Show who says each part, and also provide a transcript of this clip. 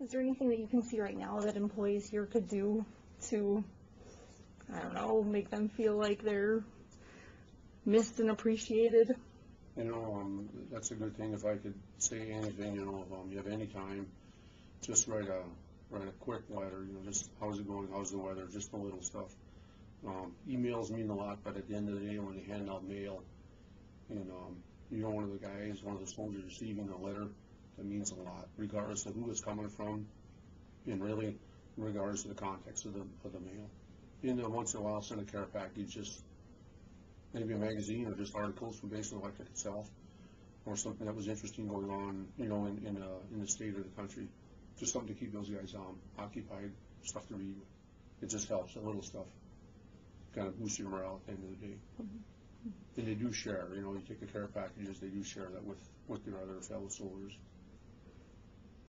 Speaker 1: Is there anything that you can see right now that employees here could do to, I don't know, make them feel like they're missed and appreciated?
Speaker 2: You know, um, that's a good thing, if I could say anything, you know, if, um, you have any time, just write a, write a quick letter, you know, just, how's it going, how's the weather, just the little stuff. Um, emails mean a lot, but at the end of the day, when you hand out mail, and, um, you're one of the guys, one of the soldiers receiving a letter, that means a lot, regardless of who it's coming from, and really, regardless of the context of the, of the mail. You know, once in a while, send a care package, just maybe a magazine or just articles from Basin Electric itself, or something that was interesting going on, you know, in, in, uh, in the state or the country. Just something to keep those guys, um, occupied, stuff to read. It just helps, a little stuff. Kind of boosts your morale at the end of the day. And they do share, you know, you take the care packages, they do share that with, with their other fellow soldiers.